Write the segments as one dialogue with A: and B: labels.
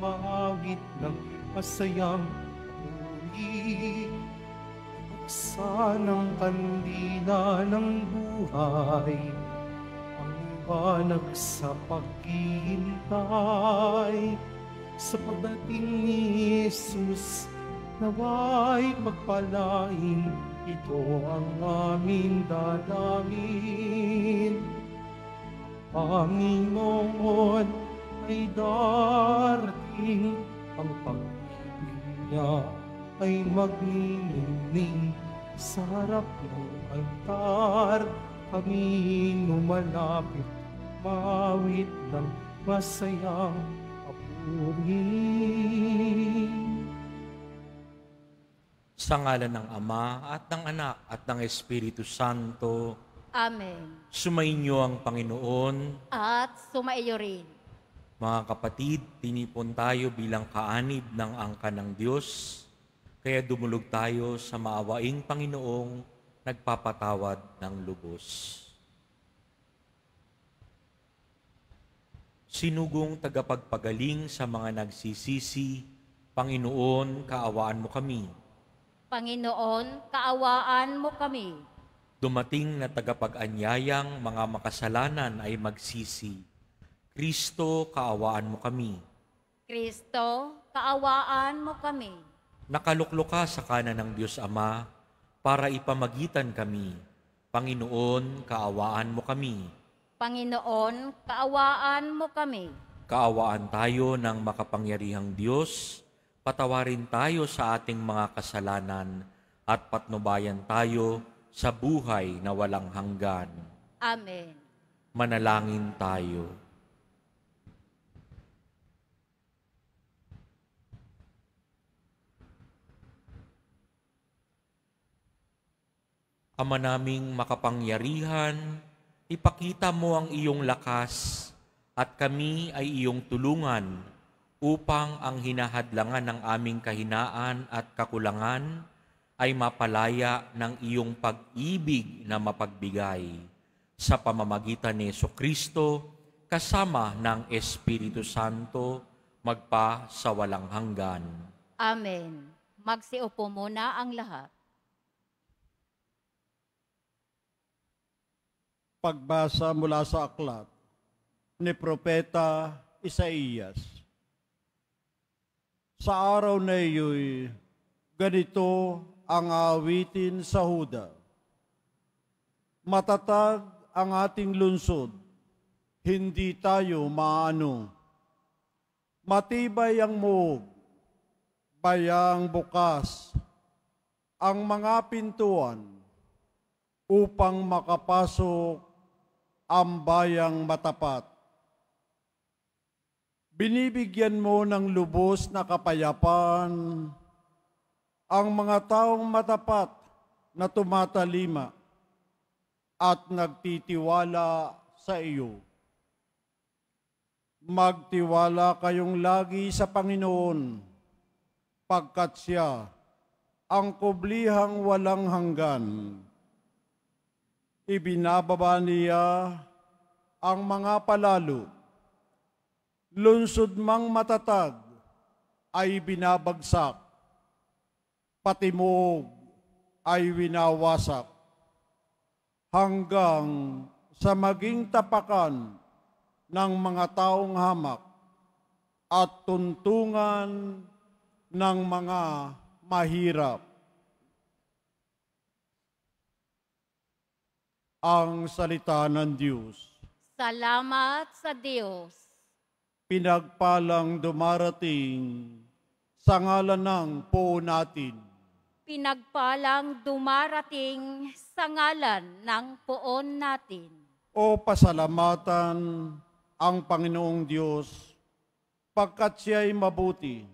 A: mawit ng masayang uli. Buksan ang kandila ng buhay, ang liwanag sa paghihintay. Sa pagdating ni Jesus, naway pagpalain, ito ang aming dalangin. Panginoon ay darating, ang pag-ibig niya ay magniningning sa harap ng altar. Kami lumalapit, mawit ng masayang papuri.
B: Sa ngalan ng Ama at ng Anak at ng Espiritu Santo,
C: Amen.
B: sumainyo ang Panginoon.
C: At sumaiyo rin.
B: Mga kapatid, tinipon tayo bilang kaanib ng angka ng Diyos, kaya dumulog tayo sa maawaing Panginoong nagpapatawad ng lubos. Sinugong tagapagpagaling sa mga nagsisisi, Panginoon, kaawaan mo kami.
C: Panginoon, kaawaan mo kami.
B: Dumating na tagapag-anyayang mga makasalanan ay magsisi. Kristo, kaawaan mo kami.
C: Kristo, kaawaan mo kami.
B: Nakaluklok ka sa kanan ng Diyos Ama para ipamagitan kami. Panginoon, kaawaan mo kami.
C: Panginoon, kaawaan mo kami.
B: Kaawaan tayo ng makapangyarihang Diyos, patawarin tayo sa ating mga kasalanan at patnubayan tayo sa buhay na walang hanggan.
C: Amen.
B: Manalangin tayo. Ama naming makapangyarihan, ipakita mo ang iyong lakas at kami ay iyong tulungan upang ang hinahadlangan ng aming kahinaan at kakulangan ay mapalaya ng iyong pag-ibig na mapagbigay sa pamamagitan ni Yeso Kristo kasama ng Espiritu Santo magpa sa walang hanggan.
C: Amen. Magsiupo muna ang lahat.
D: Pagbasa mula sa aklat ni Propeta Isaías. Sa araw na iyo'y ganito ang awitin sa Huda. Matatag ang ating lungsod, hindi tayo maano. Matibay ang muog, bayang bukas, ang mga pintuan upang makapasok ang bayang matapat. Binibigyan mo ng lubos na kapayapaan ang mga taong matapat na tumatalima at nagtitiwala sa iyo. Magtiwala kayong lagi sa Panginoon, pagkat siya ang kublihang walang hanggan. Ibinababa niya ang mga palalo. Lunsod mang matatag ay binabagsak patimog ay winawasak hanggang sa maging tapakan ng mga taong hamak at tuntungan ng mga mahirap. Ang salita ng Diyos.
C: Salamat sa Diyos.
D: Pinagpalang dumarating sa ngalan ng po natin.
C: Pinagpalang dumarating sa ngalan ng poon natin.
D: O pasalamatan ang Panginoong Diyos, pagkat siya'y mabuti.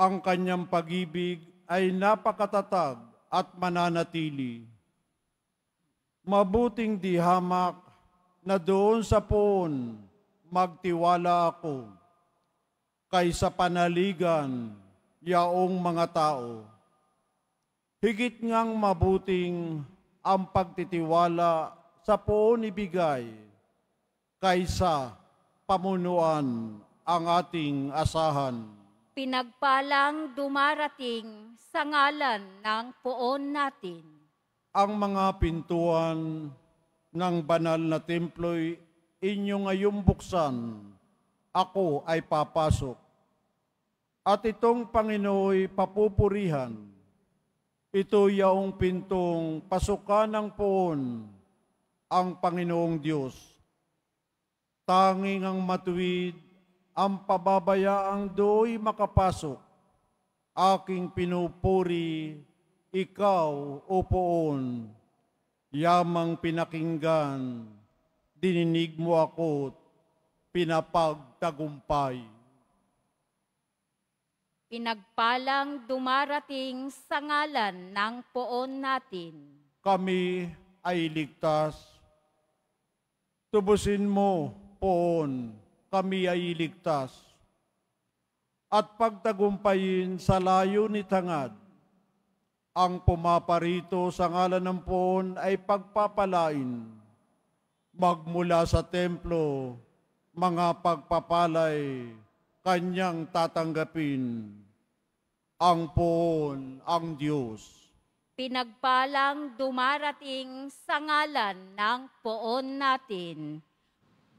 D: Ang kanyang pag-ibig ay napakatatag at mananatili. Mabuting di hamak na doon sa poon magtiwala ako kaysa panaligan yaong mga tao. Higit ngang mabuting ang pagtitiwala sa poon ibigay kaysa pamunuan ang ating asahan.
C: Pinagpalang dumarating sa ngalan ng poon natin.
D: Ang mga pintuan ng banal na templo'y inyo ngayong buksan. Ako ay papasok. At itong Panginooy papupurihan. Ito yaong pintong pasukan ng poon ang Panginoong Diyos. Tanging ang matuwid ang pababayaang do'y makapasok. Aking pinupuri, ikaw, o poon, yamang pinakinggan, dininig mo ako, pinapagtagumpay.
C: Pinagpalang dumarating sa ngalan ng poon natin.
D: Kami ay ligtas. Tubusin mo, poon, kami ay ligtas. At pagtagumpayin sa layo ni Tangad, ang pumaparito sa ngalan ng poon ay pagpapalain. Magmula sa templo, mga pagpapalay, kanyang tatanggapin. Ang poon, ang Diyos.
C: Pinagpalang dumarating sa ngalan ng poon natin.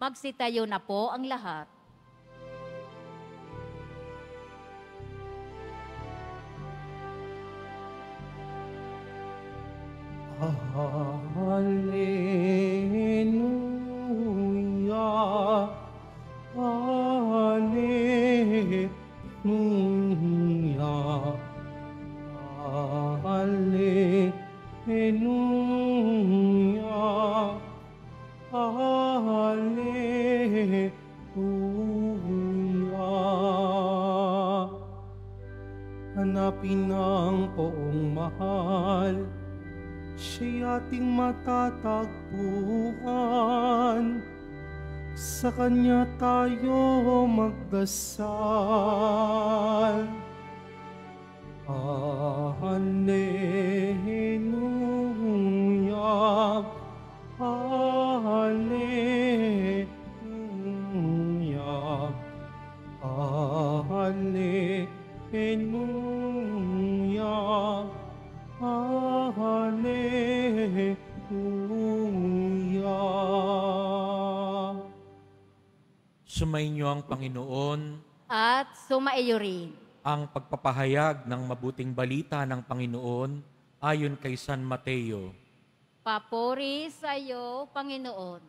C: Magsitayo na po ang lahat.
A: Hallelujah. Tayo magdasal.
B: Ang pagpapahayag ng mabuting balita ng Panginoon ayon kay San Mateo.
C: Papuri sa iyo, Panginoon.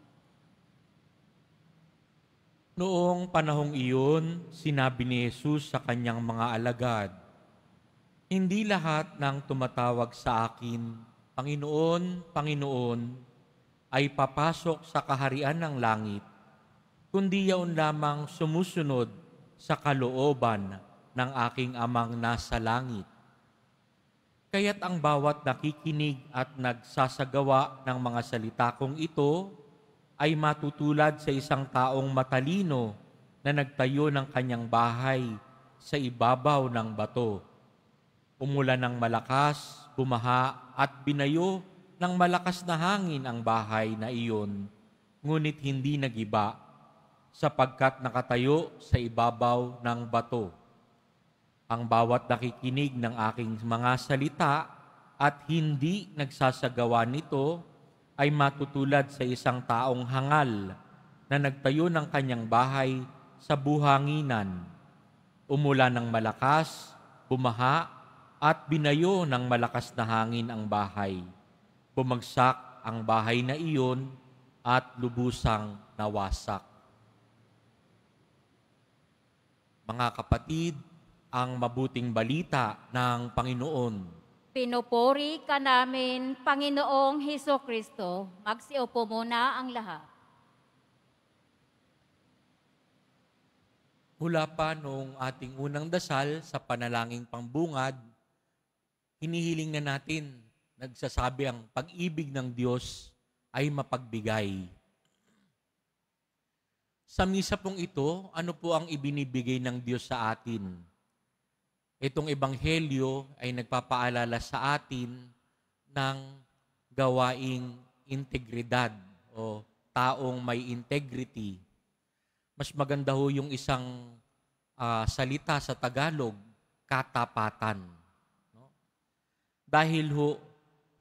B: Noong panahong iyon, sinabi ni Jesus sa kanyang mga alagad, Hindi lahat ng tumatawag sa akin, Panginoon, Panginoon, ay papasok sa kaharian ng langit, kundi yaon lamang sumusunod sa kalooban ng aking amang nasa langit. Kaya't ang bawat nakikinig at nagsasagawa ng mga salita kong ito ay matutulad sa isang taong matalino na nagtayo ng kanyang bahay sa ibabaw ng bato. Umulan ng malakas, bumaha at binayo ng malakas na hangin ang bahay na iyon, ngunit hindi nagiba sapagkat nakatayo sa ibabaw ng bato. Ang bawat nakikinig ng aking mga salita at hindi nagsasagawa nito ay matutulad sa isang taong hangal na nagtayo ng kanyang bahay sa buhanginan. Umulan ng malakas, bumaha, at binayo ng malakas na hangin ang bahay. Bumagsak ang bahay na iyon at lubusang nawasak. Mga kapatid, ang mabuting balita ng Panginoon.
C: Pinupuri ka namin, Panginoong Heso Kristo. Magsiupo muna ang lahat.
B: Mula pa noong ating unang dasal sa panalangin pambungad, hinihiling na natin, nagsasabi ang pag-ibig ng Diyos ay mapagbigay. Sa misa pong ito, ano po ang ibinibigay ng Diyos sa atin? Itong ebanghelyo ay nagpapaalala sa atin ng gawaing integridad o taong may integrity. mas maganda ho yung isang ah, salita sa Tagalog, katapatan. No? Dahil ho,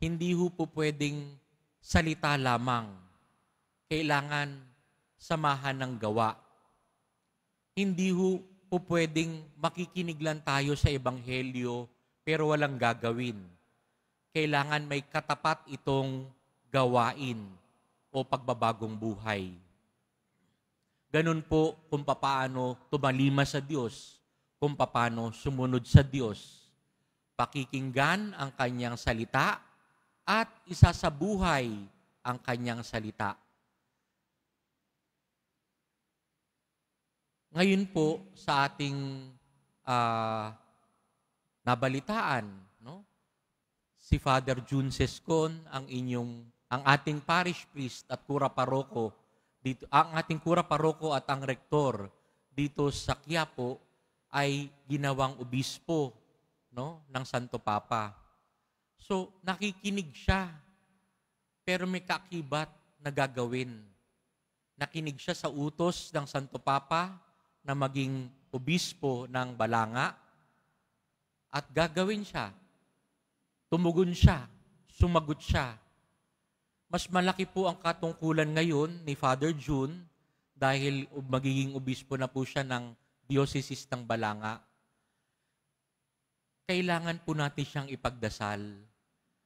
B: hindi ho po pwedeng salita lamang. Kailangan samahan ng gawa. Hindi ho po pwedeng makikinig lang tayo sa Ebanghelyo pero walang gagawin. Kailangan may katapat itong gawain o pagbabagong buhay. Ganun po kung papaano tumalima sa Diyos, kung papaano sumunod sa Diyos. Pakikinggan ang kanyang salita at isasabuhay ang kanyang salita. Ngayon po sa ating ah, nabalitaan, no? Si Father June Sescon, ang inyong ang ating parish priest at kura paroko dito ang ating kura paroko at ang rektor dito sa Quiapo ay ginawang obispo no ng Santo Papa. So nakikinig siya pero may kakibat na gagawin. Nakinig siya sa utos ng Santo Papa na maging obispo ng Balanga at gagawin siya. Tumugon siya, sumagot siya. Mas malaki po ang katungkulan ngayon ni Father June dahil magiging obispo na po siya ng Diocese ng Balanga. Kailangan po natin siyang ipagdasal.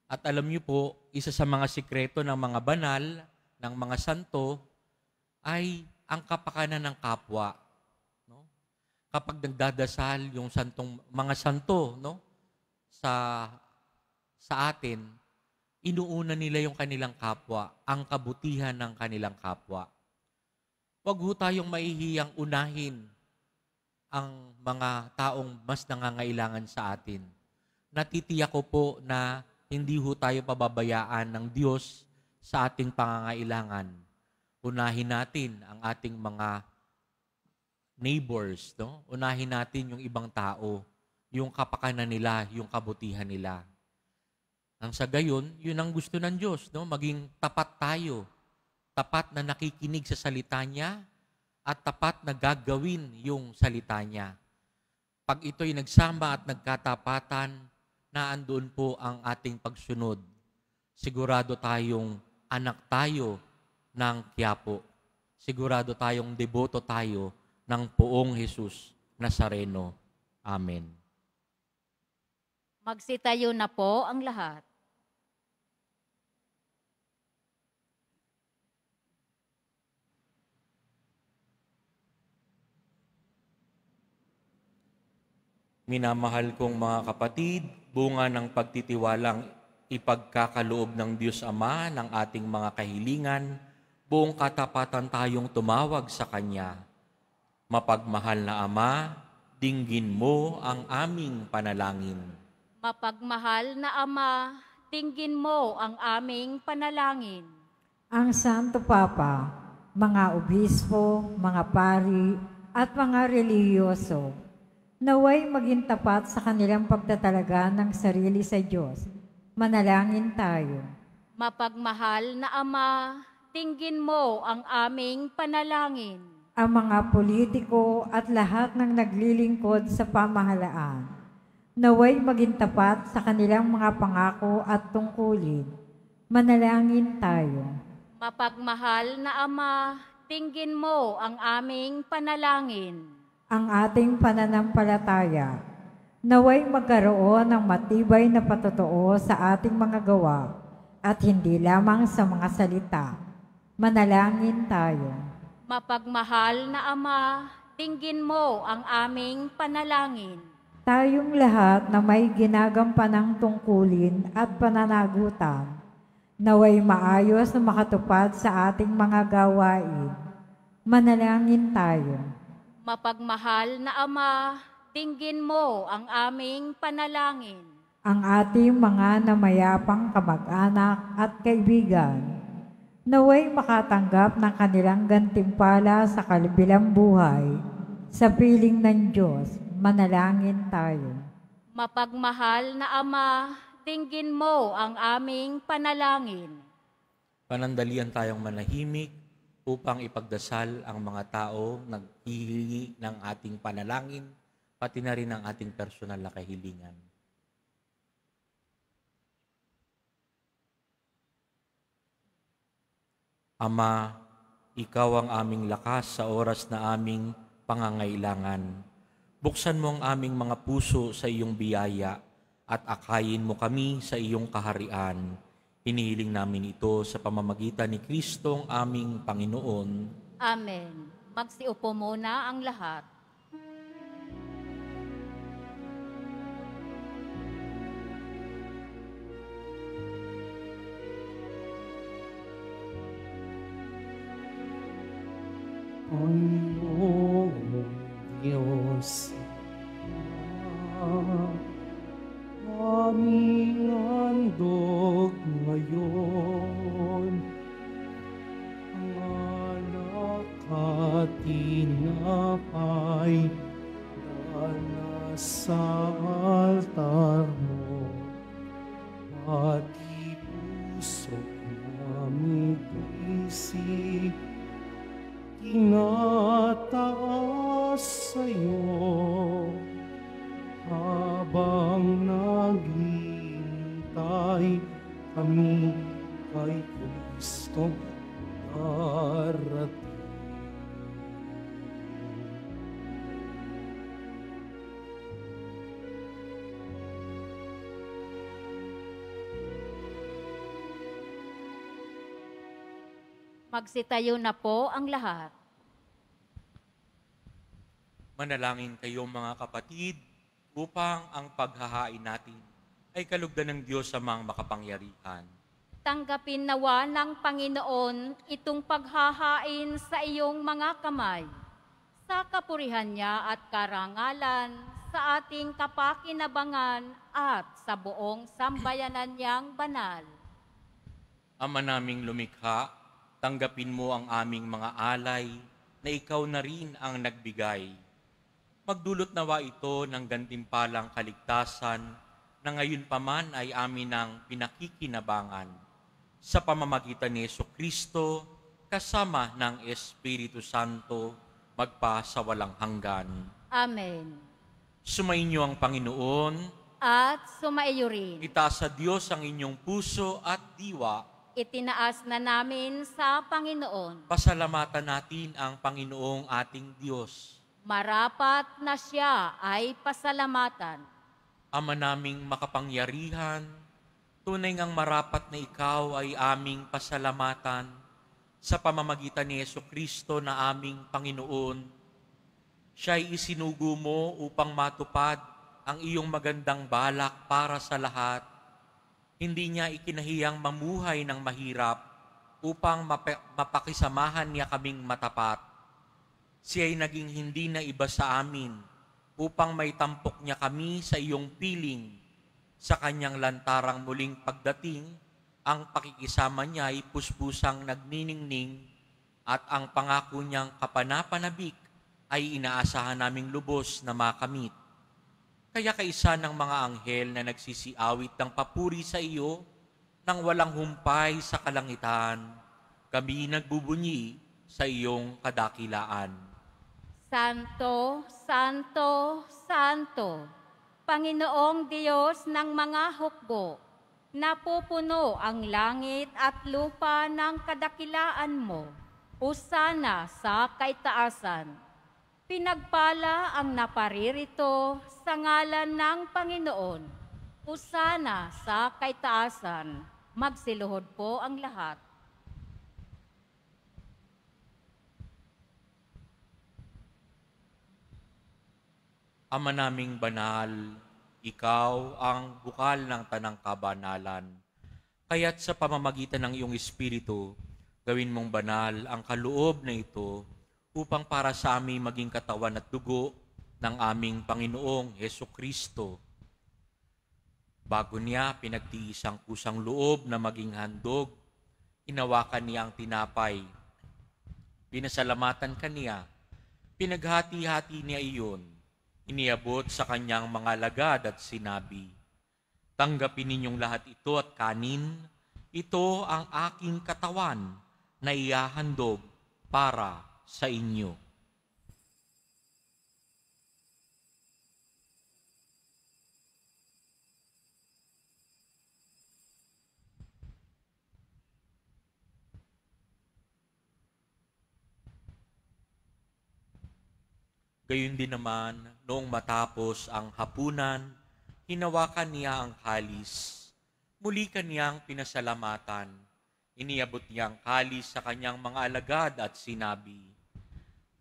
B: At alam niyo po, isa sa mga sikreto ng mga banal, ng mga santo, ay ang kapakanan ng kapwa. Kapag nagdadasal yung santong, mga santo no? sa, sa atin, inuuna nila yung kanilang kapwa, ang kabutihan ng kanilang kapwa. Huwag ho tayong mahihiyang unahin ang mga taong mas nangangailangan sa atin. Natitiyak ko po na hindi ho tayo pababayaan ng Diyos sa ating pangangailangan. Unahin natin ang ating mga neighbors, no? Unahin natin yung ibang tao, yung kapakanan nila, yung kabutihan nila. Ang sa gayon, yun ang gusto ng Diyos, no? Maging tapat tayo. Tapat na nakikinig sa salita niya at tapat na gagawin yung salita niya. Pag ito'y nagsama at nagkatapatan, naandoon po ang ating pagsunod. Sigurado tayong anak tayo ng Quiapo. Sigurado tayong deboto tayo ng poong Jesus Nazareno. Amen.
C: Magsitayo na po ang lahat.
B: Minamahal kong mga kapatid, bunga ng pagtitiwalang ipagkakaloob ng Diyos Ama ng ating mga kahilingan, buong katapatan tayong tumawag sa Kanya. Mapagmahal na Ama, dinggin mo ang aming panalangin.
C: Mapagmahal na Ama, tingin mo ang aming panalangin.
E: Ang Santo Papa, mga obispo, mga pari, at mga reliyoso, naway maging tapat sa kanilang pagtatalaga ng sarili sa Diyos. Manalangin tayo.
C: Mapagmahal na Ama, tingin mo ang aming panalangin.
E: Ang mga politiko at lahat ng naglilingkod sa pamahalaan, naway maging tapat sa kanilang mga pangako at tungkulin. Manalangin tayo.
C: Mapagmahal na Ama, tingin mo ang aming panalangin.
E: ang ating pananampalataya. Naway magkaroon ng matibay na patotoo sa ating mga gawa at hindi lamang sa mga salita. Manalangin tayo.
C: Mapagmahal na Ama, tingin mo ang aming panalangin.
E: Tayong lahat na may ginagampanang tungkulin at pananagutan, naway maayos na makatupad sa ating mga gawain. Manalangin tayo.
C: Mapagmahal na Ama, tingin mo ang aming panalangin.
E: ang ating mga namayapang kamag-anak at kaibigan, naway makatanggap ng kanilang gantimpala sa kalibilang buhay, sa piling ng Diyos, manalangin tayo.
C: Mapagmahal na Ama, tingin mo ang aming panalangin.
B: Panandalian tayong manahimik upang ipagdasal ang mga tao naghihingi ng ating panalangin, pati na rin ang ating personal na kahilingan. Ama, Ikaw ang aming lakas sa oras na aming pangangailangan. Buksan mo ang aming mga puso sa iyong biyaya at akayin mo kami sa iyong kaharian. Hinihiling namin ito sa pamamagitan ni Kristong aming Panginoon.
C: Amen. Magsiupo muna ang lahat.
A: Panginoong
C: Magsitayo na po ang lahat.
B: Manalangin kayo mga kapatid upang ang paghahain natin ay kalugdan ng Diyos sa mga makapangyarihan.
C: Tanggapin nawa ng Panginoon itong paghahain sa iyong mga kamay, sa kapurihan niya at karangalan, sa ating kapakinabangan at sa buong sambayanan niyang banal.
B: Ama naming lumikha, tanggapin mo ang aming mga alay na ikaw na rin ang nagbigay. Magdulot nawa ito ng gantimpalang kaligtasan na ngayon pa man ay amin ang pinakikinabangan sa pamamagitan ni Yeso Kristo kasama ng Espiritu Santo magpa sa walang hanggan.
C: Amen.
B: Sumainyo ang Panginoon,
C: At sumaiyo rin.
B: itaas sa Diyos ang inyong puso at diwa
C: Itinaas na namin sa Panginoon.
B: pasalamatan natin ang Panginoong ating Diyos.
C: Marapat na siya ay pasalamatan.
B: Ama naming makapangyarihan, tunay ngang marapat na ikaw ay aming pasalamatan sa pamamagitan ni Yeso Kristo na aming Panginoon. Siya'y isinugo mo upang matupad ang iyong magandang balak para sa lahat. Hindi niya ikinahiyang mamuhay ng mahirap upang mapa- mapakisamahan niya kaming matapat. Siya'y naging hindi na iba sa amin upang may tampok niya kami sa iyong piling. Sa kanyang lantarang muling pagdating, ang pakikisama niya ay puspusang nagniningning at ang pangako niyang kapanapanabik ay inaasahan naming lubos na makamit. Kaya kaisa ng mga anghel na nagsisiawit ng papuri sa iyo nang walang humpay sa kalangitan, kami nagbubunyi sa iyong kadakilaan.
C: Santo, Santo, Santo, Panginoong Diyos ng mga hukbo, napupuno ang langit at lupa ng kadakilaan mo. Usana sa kaitaasan. Pinagpala ang naparirito sa ngalan ng Panginoon. Usana sa kaitaasan. Magsiluhod po ang lahat.
B: Ama naming banal, ikaw ang bukal ng tanang kabanalan. Kaya't sa pamamagitan ng iyong Espiritu, gawin mong banal ang kaloob na ito upang para sa aming maging katawan at dugo ng aming Panginoong Heso Kristo. Bago niya pinagtiis ang kusang loob na maging handog, inawakan niya ang tinapay. Pinasalamatan kaniya, pinaghati-hati niya iyon, iniabot sa kanyang mga lagad at sinabi, Tanggapin ninyong lahat ito at kanin, ito ang aking katawan na iyahandog para sa inyo. Gayun din naman, noong matapos ang hapunan, hinawakan niya ang kalis. Muli kaniyang pinasalamatan. Iniabot niya ang kalis sa kanyang mga alagad at sinabi,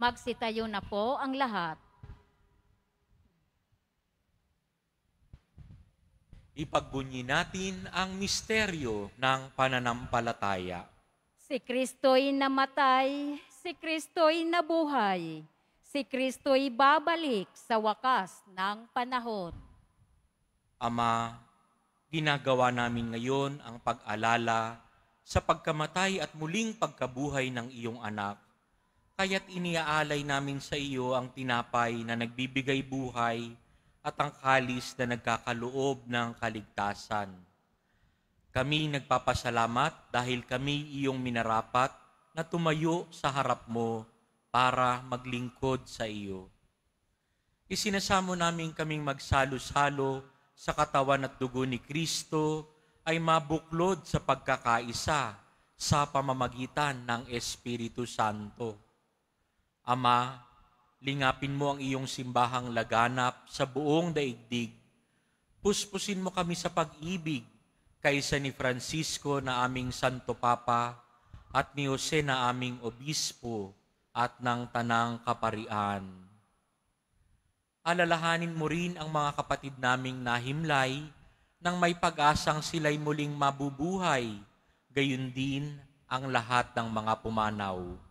C: Magsitayo na po ang lahat.
B: Ipagbunyi natin ang misteryo ng pananampalataya.
C: Si Kristo'y namatay, si Kristo'y nabuhay, si Kristo'y babalik sa wakas ng panahon.
B: Ama, ginagawa namin ngayon ang pag-alala sa pagkamatay at muling pagkabuhay ng iyong anak. Kaya't iniaalay namin sa iyo ang tinapay na nagbibigay buhay at ang kalis na nagkakaloob ng kaligtasan. Kami nagpapasalamat dahil kami iyong minarapat na tumayo sa harap mo para maglingkod sa iyo. Isinasamo namin kaming magsalo-salo sa katawan at dugo ni Kristo ay mabuklod sa pagkakaisa sa pamamagitan ng Espiritu Santo. Ama, lingapin mo ang iyong simbahang laganap sa buong daigdig. Puspusin mo kami sa pag-ibig kaysa ni Francisco na aming Santo Papa at ni Jose na aming Obispo at ng Tanang Kaparian. Alalahanin mo rin ang mga kapatid naming nahimlay nang may pag-asang sila'y muling mabubuhay, gayon din ang lahat ng mga pumanaw.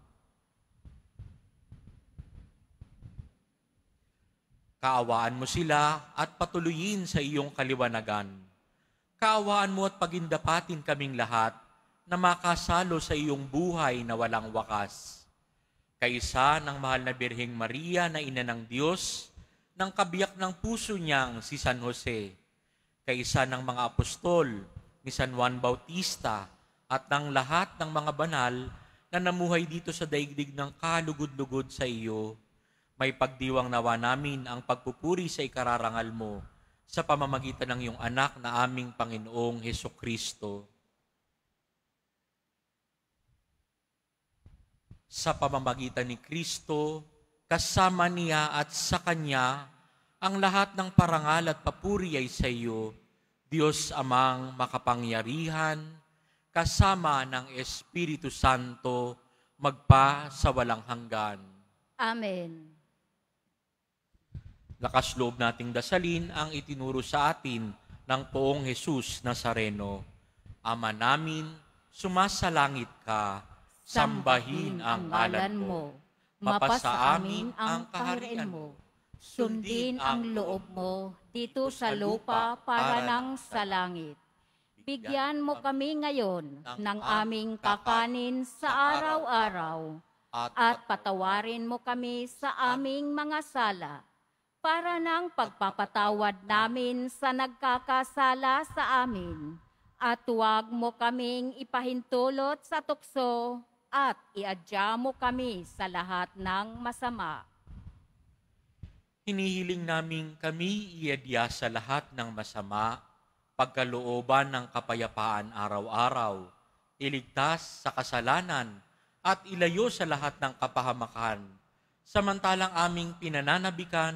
B: Kaawaan mo sila at patuloyin sa iyong kaliwanagan. Kaawaan mo at pagindapatin kaming lahat na makasalo sa iyong buhay na walang wakas. Kaisa ng mahal na Birheng Maria na ina ng Diyos, ng kabiyak ng puso niyang si San Jose, kaisa ng mga apostol ni San Juan Bautista at ng lahat ng mga banal na namuhay dito sa daigdig ng kalugod-lugod sa iyo, may pagdiwang nawa namin ang pagpupuri sa ikararangal mo sa pamamagitan ng iyong anak na aming Panginoong Heso Kristo. Sa pamamagitan ni Kristo, kasama niya at sa Kanya, ang lahat ng parangal at papuri ay sa iyo, Diyos amang makapangyarihan, kasama ng Espiritu Santo, magpa sa walang hanggan.
C: Amen.
B: Lakas loob nating dasalin ang itinuro sa atin ng poong Jesus Nazareno. Ama namin, sumasalangit ka, sambahin ang ngalan mo. Mapasa amin ang kaharian mo.
C: Sundin ang loob mo dito sa lupa para ng sa langit. Bigyan mo kami ngayon ng aming kakanin sa araw-araw at patawarin mo kami sa aming mga sala para ng pagpapatawad namin sa nagkakasala sa amin. At huwag mo kaming ipahintulot sa tukso at iadya mo kami sa lahat ng masama.
B: Hinihiling namin kami iadya sa lahat ng masama, pagkalooban ng kapayapaan araw-araw, iligtas sa kasalanan, at ilayo sa lahat ng kapahamakan, samantalang aming pinananabikan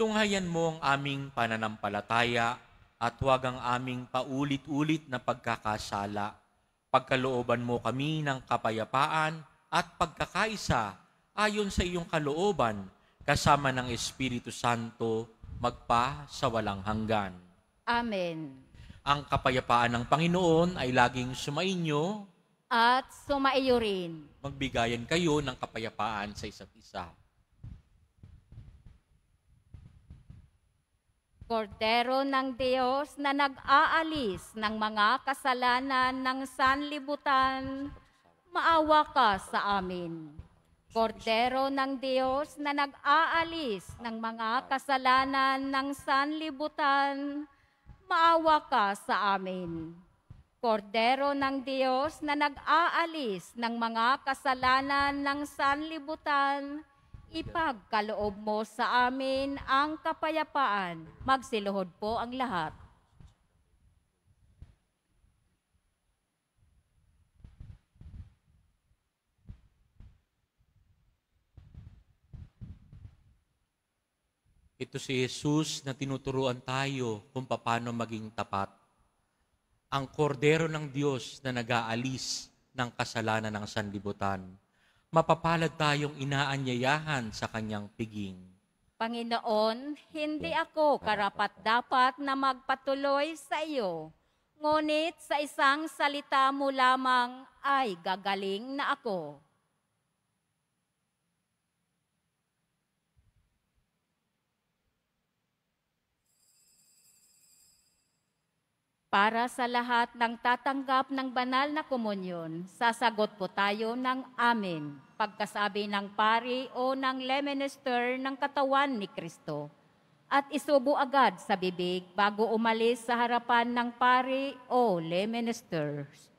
B: Tunghayan mo ang aming pananampalataya at huwag ang aming paulit-ulit na pagkakasala. Pagkalooban mo kami ng kapayapaan at pagkakaisa ayon sa iyong kalooban kasama ng Espiritu Santo magpa sa walang hanggan.
C: Amen.
B: Ang kapayapaan ng Panginoon ay laging sumainyo,
C: At sumaiyo rin.
B: magbigayan kayo ng kapayapaan sa isa't isa.
C: Kordero ng Diyos na nag-aalis ng mga kasalanan ng sanlibutan, maawa ka sa amin. Kordero ng Diyos na nag-aalis ng mga kasalanan ng sanlibutan, maawa ka sa amin. Kordero ng Diyos na nag-aalis ng mga kasalanan ng sanlibutan, ipagkaloob mo sa amin ang kapayapaan. Magsiluhod po ang lahat.
B: Ito si Jesus na tinuturuan tayo kung paano maging tapat. Ang kordero ng Diyos na nag-aalis ng kasalanan ng sanlibutan. Mapapalad tayong inaanyayahan sa kanyang piging.
C: Panginoon, hindi ako karapat-dapat na magpatuloy sa iyo. Ngunit sa isang salita mo lamang ay gagaling na ako. Para sa lahat ng tatanggap ng banal na komunyon, sasagot po tayo ng amin pagkasabi ng pari o ng leminister ng katawan ni Kristo. At isubo agad sa bibig bago umalis sa harapan ng pari o leministers.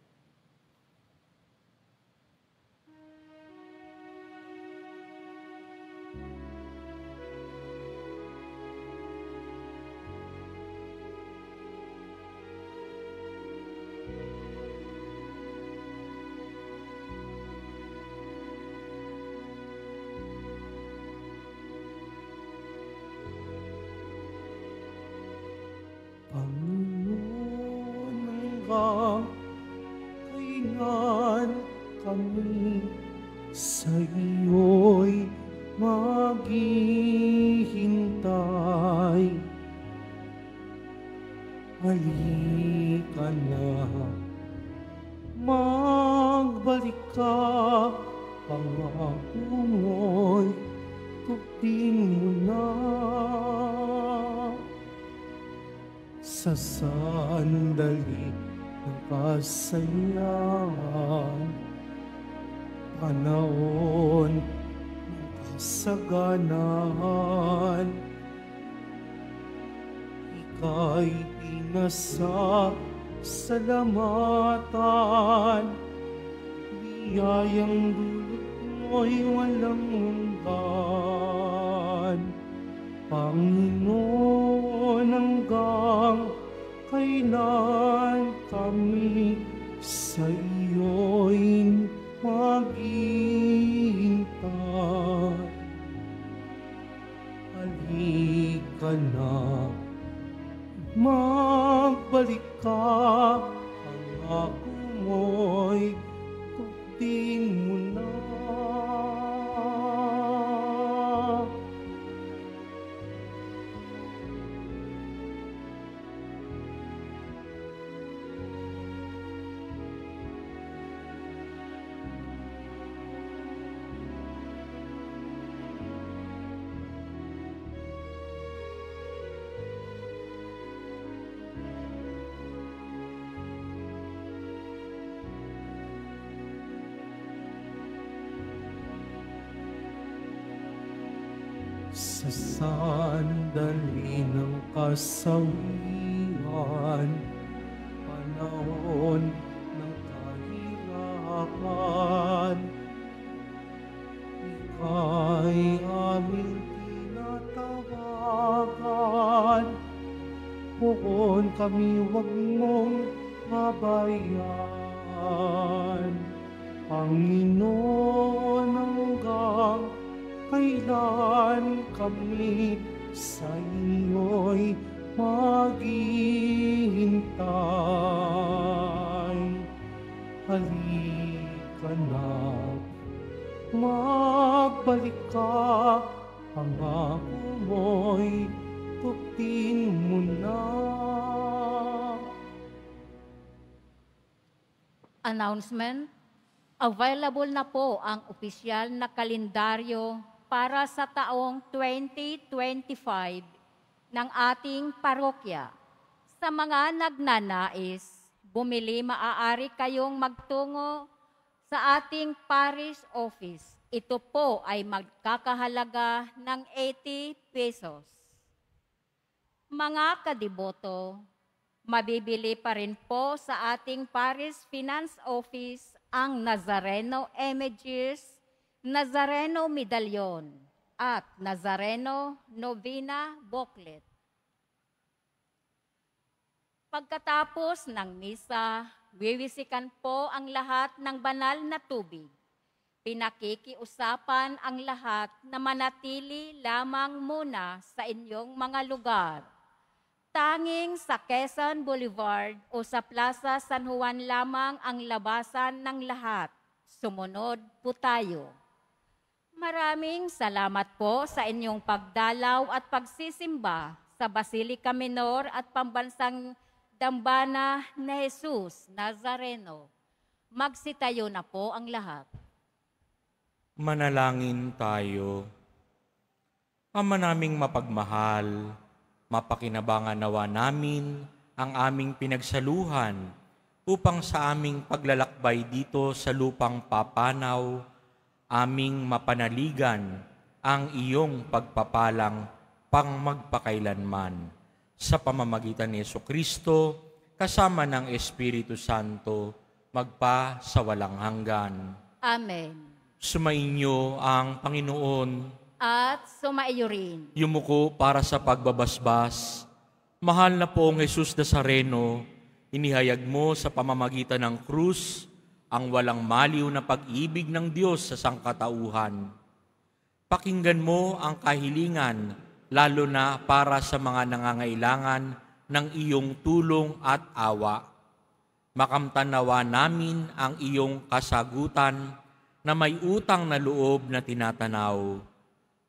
A: Halika na, magbalik ka, pangako mo'y tupin mo na sa sandali ng kasayahan, panahon ng kasaganahan. Ika'y pinasa salamatan, biyayang dulot mo'y walang hanggan. Panginoon hanggang kailan kami sa iyo'y maghihintay. Halika na, magbalik ka, ang ako mo'y tugting sandali ng kasawian, iyo'y maghihintay. Halika na, magbalik ka, pangako mo'y tupin mo na.
C: Announcement. Available na po ang opisyal na kalendaryo para sa taong 2025 ng ating parokya. Sa mga nagnanais, bumili maaari kayong magtungo sa ating parish office. Ito po ay magkakahalaga ng 80 pesos. Mga kadiboto, Mabibili pa rin po sa ating Paris Finance Office ang Nazareno Images, Nazareno Medallion at Nazareno Novena Booklet. Pagkatapos ng misa, wiwisikan po ang lahat ng banal na tubig. Pinakikiusapan ang lahat na manatili lamang muna sa inyong mga lugar Tanging sa Quezon Boulevard o sa Plaza San Juan lamang ang labasan ng lahat. Sumunod po tayo. Maraming salamat po sa inyong pagdalaw at pagsisimba sa Basilica Minor at Pambansang Dambana na Jesus Nazareno. Magsitayo na po ang lahat.
B: Manalangin tayo. Ama naming mapagmahal, mapakinabangan nawa namin ang aming pinagsaluhan upang sa aming paglalakbay dito sa lupang papanaw, aming mapanaligan ang iyong pagpapalang pang magpakailanman. Sa pamamagitan ni Yeso Kristo, kasama ng Espiritu Santo, magpa sa walang hanggan.
C: Amen.
B: Sumainyo ang Panginoon
C: At sumaiyo rin.
B: yumuko para sa pagbabasbas. Mahal na poong Jesus Nazareno, inihayag mo sa pamamagitan ng krus ang walang maliw na pag-ibig ng Diyos sa sangkatauhan. Pakinggan mo ang kahilingan, lalo na para sa mga nangangailangan ng iyong tulong at awa. Makamtanawa namin ang iyong kasagutan na may utang na loob na tinatanaw.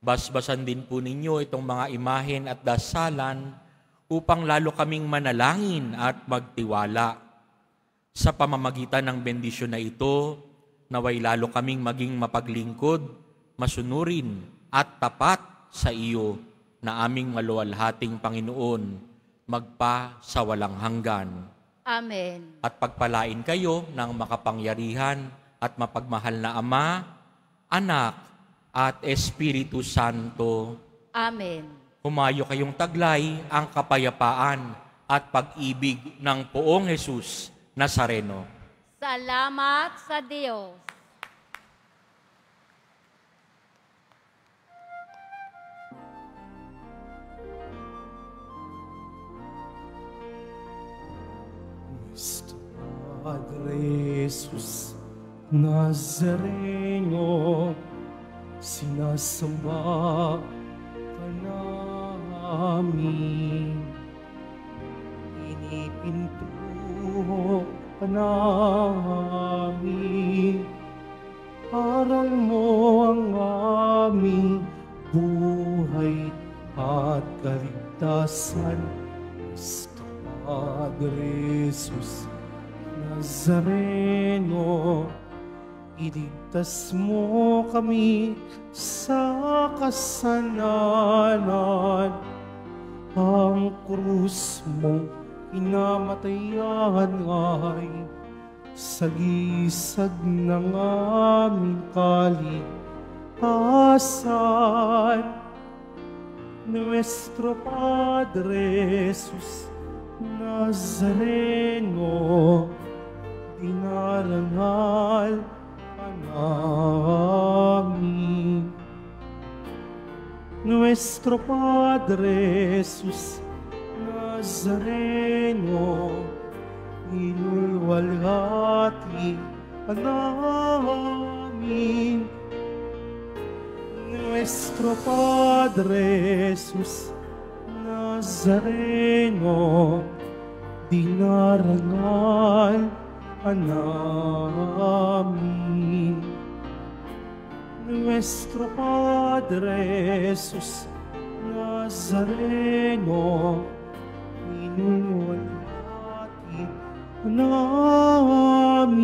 B: Basbasan din po ninyo itong mga imahen at dasalan upang lalo kaming manalangin at magtiwala. Sa pamamagitan ng bendisyon na ito, naway lalo kaming maging mapaglingkod, masunurin at tapat sa iyo na aming maluwalhating Panginoon, magpa sa walang hanggan.
C: Amen.
B: At pagpalain kayo ng makapangyarihan at mapagmahal na Ama, Anak, at Espiritu Santo.
C: Amen.
B: Humayo kayong taglay ang kapayapaan at pag-ibig ng poong Jesus Nazareno.
C: Salamat sa Diyos.
A: Nuestro Padre Jesus Nazareno, sinasamba ka namin. Inipintuho ka namin. Aral mo ang aming buhay at kaligtasan. Nuestro Padre Jesus Nazareno, iligtas mo kami sa kasalanan. Ang krus mo pinamatayan ay sagisag ng aming kaligtasan. Nuestro Padre Jesus Nazareno, dinarangal ka namin. Nuestro Padre Jesus Nazareno, Inulwalhati ka namin. Nuestro Padre Jesus Nazareno, dinarangal ka namin. Nuestro Padre Jesus Nazareno, Panginoon ating namin.